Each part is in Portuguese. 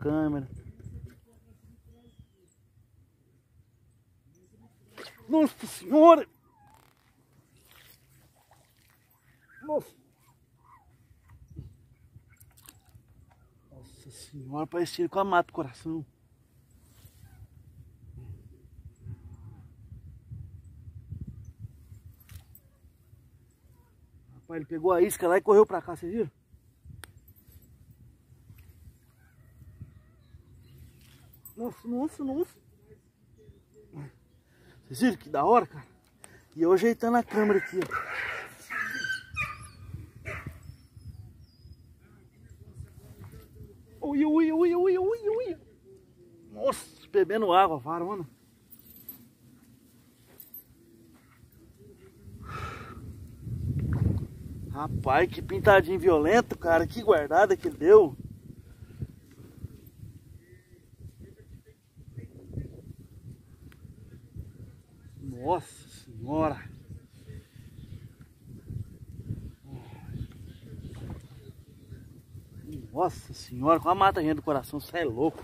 câmera. Nossa senhora! Nossa! Nossa senhora, parecia com a mata do coração. Rapaz, ele pegou a isca lá e correu pra cá, vocês viram? Nossa, nossa, nossa. Vocês viram que da hora, cara? E eu ajeitando a câmera aqui, ó. Ui, ui, ui, ui, ui, ui. Nossa, bebendo água, varona. Rapaz, que pintadinho violento, cara. Que guardada que ele deu. Nossa senhora. Nossa senhora, com a mata do coração, você é louco.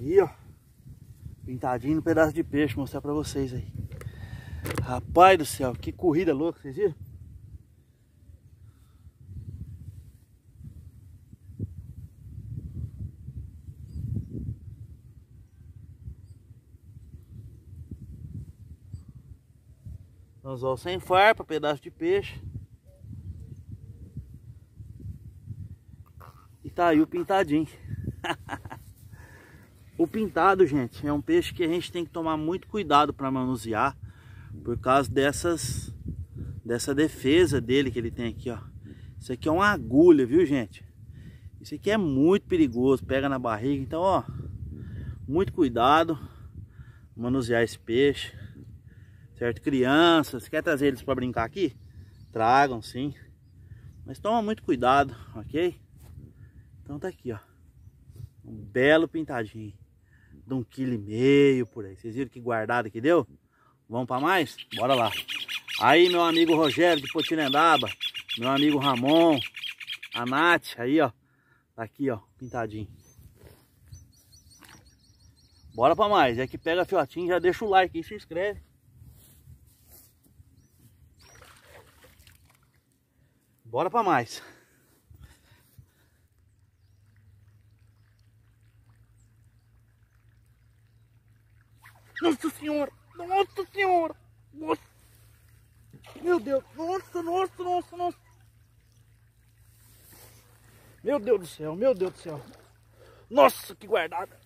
Aí, ó. Pintadinho no pedaço de peixe, mostrar pra vocês aí. Rapaz do céu, que corrida louca, vocês viram? Anzol sem farpa, pedaço de peixe. E tá aí o pintadinho. O pintado, gente, é um peixe que a gente tem que tomar muito cuidado para manusear por causa dessas dessa defesa dele que ele tem aqui, ó. Isso aqui é uma agulha, viu, gente? Isso aqui é muito perigoso, pega na barriga, então, ó, muito cuidado manusear esse peixe. Certo? Crianças, quer trazer eles para brincar aqui? Tragam, sim. Mas toma muito cuidado, ok? Então tá aqui, ó. Um belo pintadinho de um quilo e meio por aí. Vocês viram que guardado que deu? Vamos para mais? Bora lá. Aí meu amigo Rogério de Potirendaba, meu amigo Ramon, a Nath, aí ó, tá aqui ó, pintadinho. Bora para mais. É que pega fiotinho, já deixa o like e se inscreve. Bora para mais. Nossa senhora! Nossa senhora! Nossa! Meu Deus! Nossa, nossa, nossa, nossa! Meu Deus do céu, meu Deus do céu! Nossa, que guardada!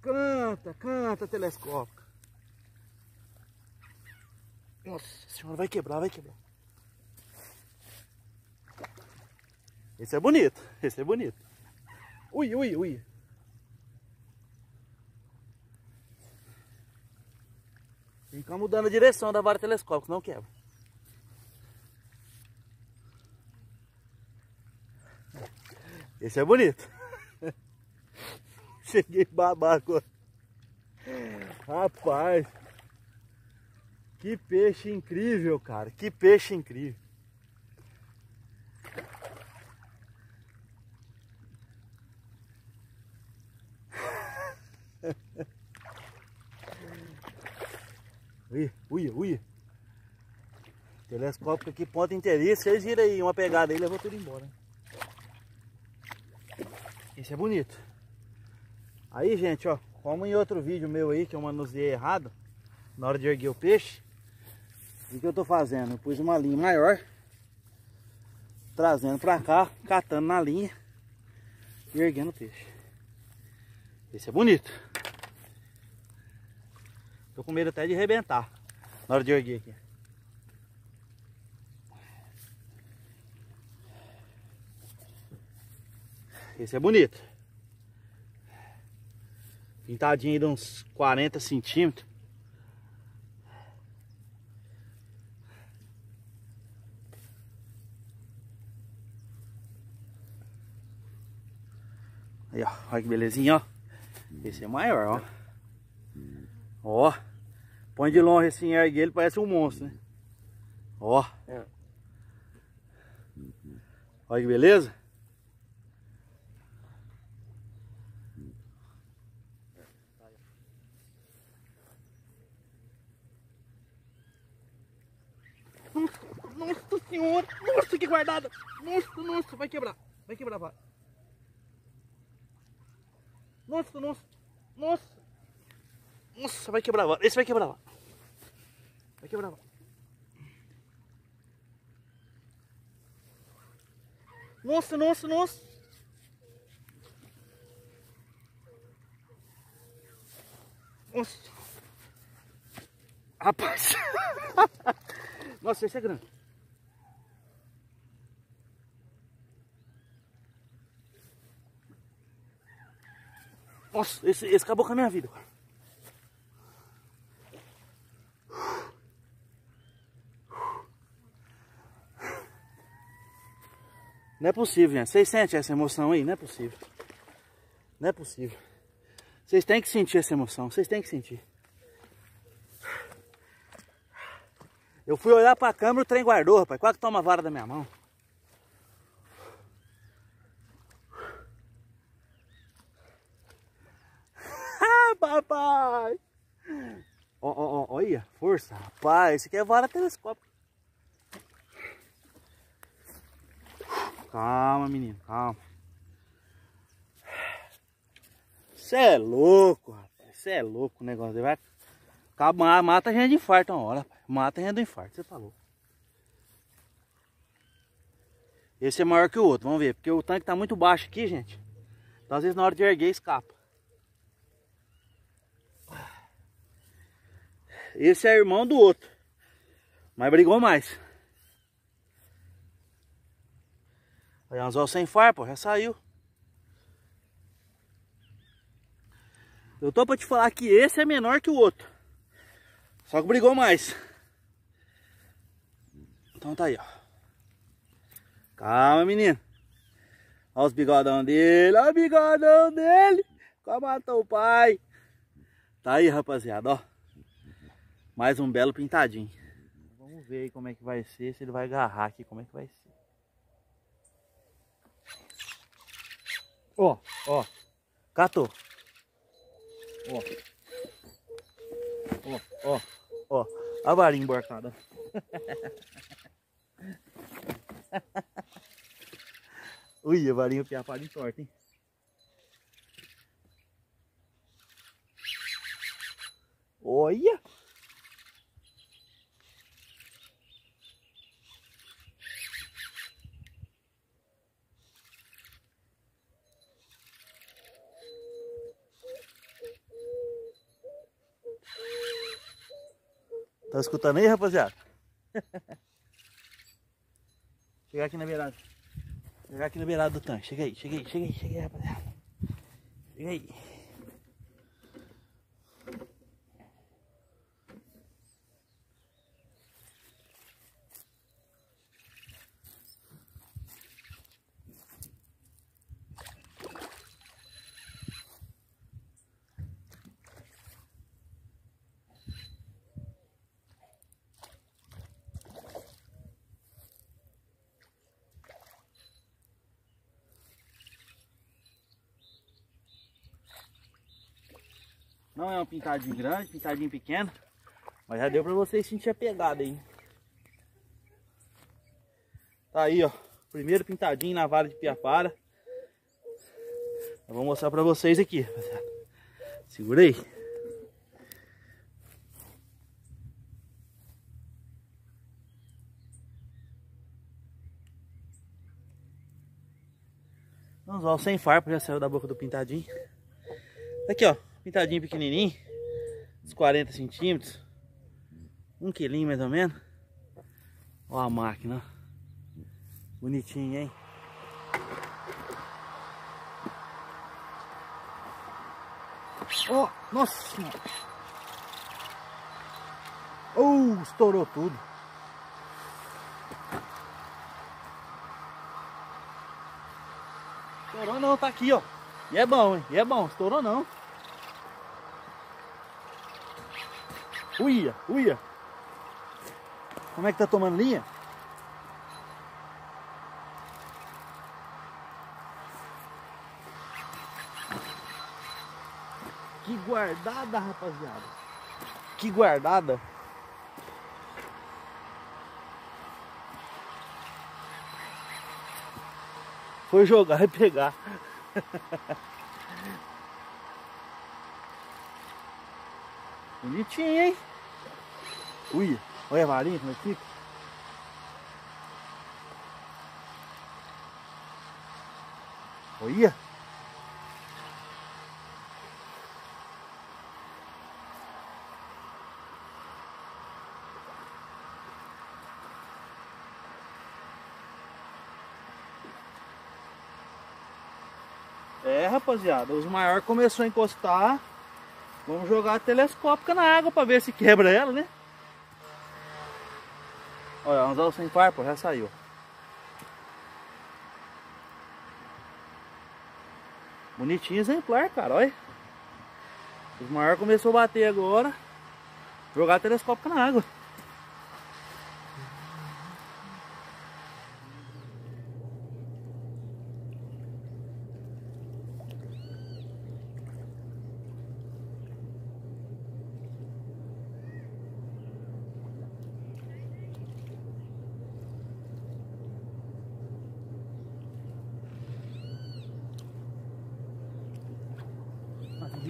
Canta, canta, telescópio! Nossa senhora, vai quebrar, vai quebrar! Esse é bonito, esse é bonito! Ui, ui, ui! Fica mudando a direção da vara telescópica, não quebra. Esse é bonito. Cheguei babaco. Rapaz. Que peixe incrível, cara. Que peixe incrível. Ui, ui, ui. Telescópio aqui, ponto interesse. Vocês viram aí uma pegada aí, levou tudo embora. Esse é bonito. Aí, gente, ó. Como em outro vídeo meu aí, que eu manuseei errado, na hora de erguer o peixe, o que eu tô fazendo? Eu pus uma linha maior, trazendo pra cá, catando na linha e erguendo o peixe. Esse é bonito. Tô com medo até de arrebentar na hora de erguer aqui. Esse é bonito. Pintadinho de uns 40 centímetros. Aí, ó. Olha que belezinha, ó. Esse é maior, ó. Ó. Põe de longe assim, ergue ele, parece um monstro, né? Ó. É. Olha que beleza. Nossa senhora! Nossa, que guardada! Nossa, nossa, vai quebrar! Vai quebrar, vai! Nossa, nossa! Nossa! Nossa, vai quebrar, esse vai quebrar! Vai quebrar! Nossa, nossa, nossa! Nossa! Rapaz! Nossa, esse é grande. Nossa, esse, esse acabou com a minha vida. Não é possível, gente. Vocês sentem essa emoção aí? Não é possível. Não é possível. Vocês têm que sentir essa emoção. Vocês têm que sentir. Eu fui olhar pra câmera e o trem guardou, rapaz. Quase que toma a vara da minha mão. ah, papai! Ó, ó, ó, olha, força, rapaz. Esse aqui é vara telescópio. Calma, menino, calma. Você é louco, rapaz. Você é louco o negócio. Vai... Mata a gente de infarto uma hora, rapaz. Mata renda do infarto, você tá louco. Esse é maior que o outro, vamos ver. Porque o tanque tá muito baixo aqui, gente. Então às vezes na hora de erguer escapa. Esse é irmão do outro. Mas brigou mais. Aí anzol sem farpa, já saiu. Eu tô pra te falar que esse é menor que o outro. Só que brigou mais. Então tá aí, ó. Calma, menino. Olha os bigodão dele. Olha o bigodão dele. Quase matou o pai. Tá aí, rapaziada, ó. Mais um belo pintadinho. Vamos ver aí como é que vai ser. Se ele vai agarrar aqui, como é que vai ser. Ó, ó. Catou. Ó. Ó, ó, ó. A varinha embarcada. Ui, a varinha piapada torta, hein? Olha! Tá escutando aí, rapaziada? Chegar aqui na beirada. Chegar aqui na beirada do tanque. Chega aí, chega aí, chega aí, chega aí, rapaziada. Chega aí. Não é um pintadinho grande, pintadinho pequeno. Mas já deu pra vocês sentir a pegada aí. Tá aí, ó. Primeiro pintadinho na vara de piapara. Eu vou mostrar pra vocês aqui. Segura aí. Lá, sem farpa já saiu da boca do pintadinho. Aqui, ó. Pintadinho pequenininho. Uns 40 centímetros. Um quilinho mais ou menos. Ó a máquina. Bonitinha, hein? Ó, oh, nossa. Uh, estourou tudo. Estourou não, tá aqui, ó. E é bom, hein? E é bom, estourou não. Uia, uia. Como é que tá tomando linha? Que guardada, rapaziada. Que guardada. Foi jogar e pegar. Bonitinho, hein? Ui, olha a varinha como é que fica. Olha. É, rapaziada, os maiores começou a encostar. Vamos jogar a telescópica na água para ver se quebra ela, né? Olha, anzol sem par, pô, já saiu. Bonitinho exemplar, cara, olha. Os maiores começou a bater agora. Jogar a telescópica na água.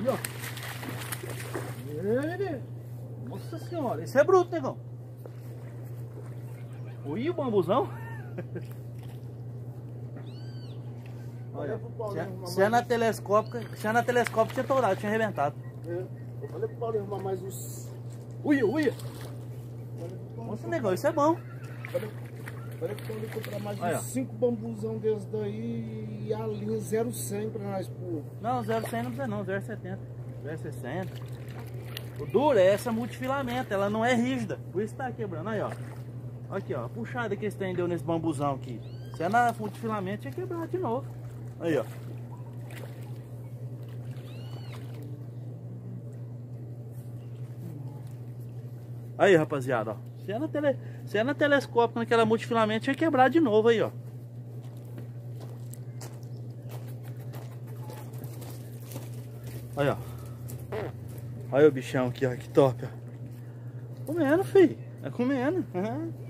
Ali, ó. Ele. Nossa senhora, esse é bruto, negão. Ui, o bambuzão. Olha, se é na telescópica, se é na telescópica tinha tourado, tinha arrebentado. É, eu falei pro Paulo arrumar mais uns. Uia, uia. Nossa, negão, isso é bom. Falei pro Paulo comprar mais ó. uns 5 bambuzão desses daí e a linha 0100 pra nós pôr. Não, 0,100 não precisa não, 0,70. 0,60. O duro é essa multifilamento, ela não é rígida. Por isso tá quebrando. Aí, ó. Aqui, ó. A puxada que esse trem deu nesse bambuzão aqui. Se é na multifilamento, tinha quebrado de novo. Aí, ó. Aí, rapaziada, ó. Se é na, tele... Se é na telescópio, naquela multifilamento, tinha quebrado de novo aí, ó. Olha, ó. Olha o bichão aqui, ó. Que top, ó. Comendo, filho. É comendo. Uhum.